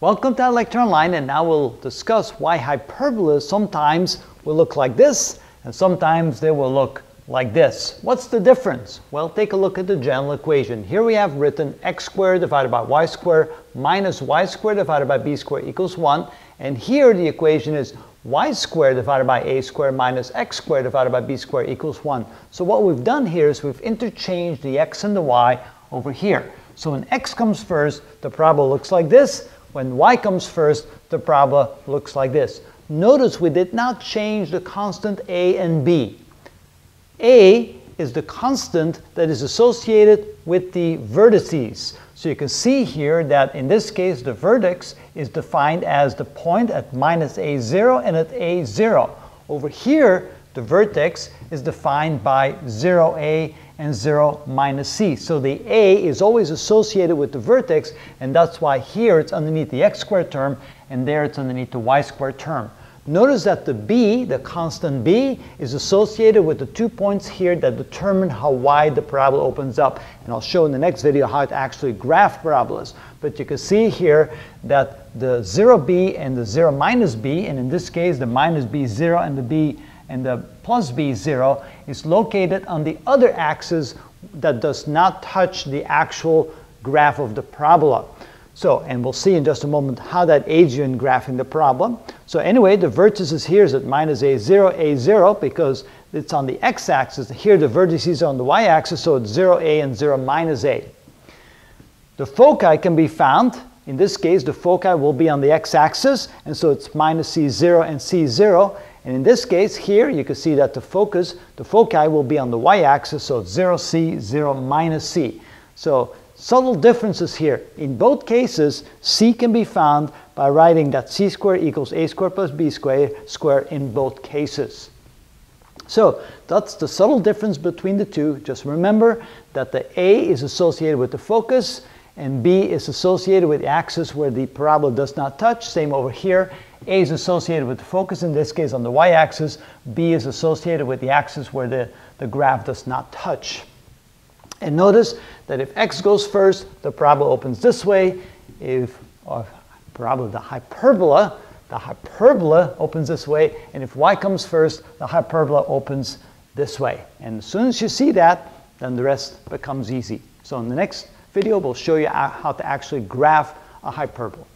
Welcome to ilectureonline and now we'll discuss why hyperbolas sometimes will look like this and sometimes they will look like this. What's the difference? Well, take a look at the general equation. Here we have written x squared divided by y squared minus y squared divided by b squared equals 1. And here the equation is y squared divided by a squared minus x squared divided by b squared equals 1. So what we've done here is we've interchanged the x and the y over here. So when x comes first, the parabola looks like this. When y comes first, the parabola looks like this. Notice we did not change the constant a and b. a is the constant that is associated with the vertices. So you can see here that in this case the vertex is defined as the point at minus a0 and at a0. Over here the vertex is defined by 0a and 0 minus c. So the a is always associated with the vertex, and that's why here it's underneath the x squared term, and there it's underneath the y squared term. Notice that the b, the constant b, is associated with the two points here that determine how wide the parabola opens up. And I'll show in the next video how to actually graph parabolas. But you can see here that the 0b and the 0 minus b, and in this case the minus b 0 and the b and the plus b0 is located on the other axis that does not touch the actual graph of the parabola. So, and we'll see in just a moment how that aids you in graphing the problem. So anyway, the vertices here is at minus a0, a0, because it's on the x-axis. Here the vertices are on the y-axis, so it's 0a and 0 minus a. The foci can be found. In this case, the foci will be on the x-axis, and so it's minus c0 and c0. And in this case here, you can see that the focus, the foci will be on the y-axis, so 0c, 0 minus c. So subtle differences here. In both cases, c can be found by writing that c squared equals a squared plus b squared, squared in both cases. So that's the subtle difference between the two. Just remember that the a is associated with the focus, and b is associated with the axis where the parabola does not touch. Same over here. A is associated with the focus, in this case on the y-axis. B is associated with the axis where the, the graph does not touch. And notice that if x goes first, the parabola opens this way. If uh, or parabola, the hyperbola, the hyperbola opens this way. And if y comes first, the hyperbola opens this way. And as soon as you see that, then the rest becomes easy. So in the next video, we'll show you how to actually graph a hyperbola.